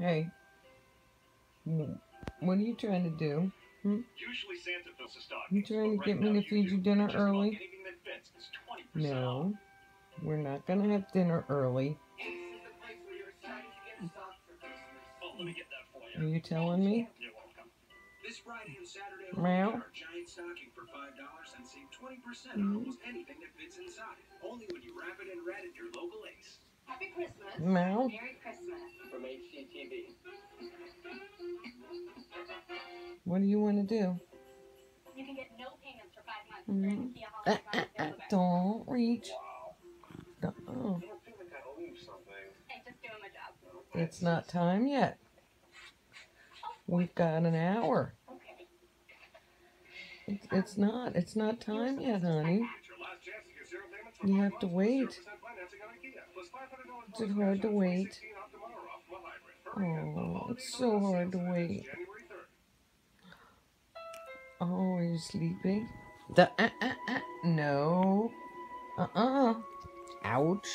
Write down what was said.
Hey. What are you trying to do? Hmm? Usually Santa fills the stockings. You trying to get right me now to feed do. you dinner early? anything that fits is 20% off. No. We're not gonna have dinner early. Oh, let me get that for Are you. you telling me? You're welcome. This Friday and Saturday Meow. only, get our giant stocking for five dollars and save twenty percent on mm-hmm. almost anything that fits inside. Only when you wrap it in red at your local Ace. Happy Christmas. Meow. Merry What do you want to do? You can get no payments for five months Mhm. during Kia Uh, Holiday uh, Bonus uh, don't reach. Wow. I don't feel like I owe you something. Hey, just doing my job. It's not time yet. We've got an hour. Okay. It's, it's not. It's not time yet, honey. It's your last chance to get zero payments for You have to wait. 0% financing on IKEA, plus $500 Is it hard to wait? 2016 Optima or Optima Hybrid. Hurry now, the Oh, it's so hard to wait. It's January 3rd. Oh, are you sleeping? The uh, uh, uh, no. Uh uh. Ouch.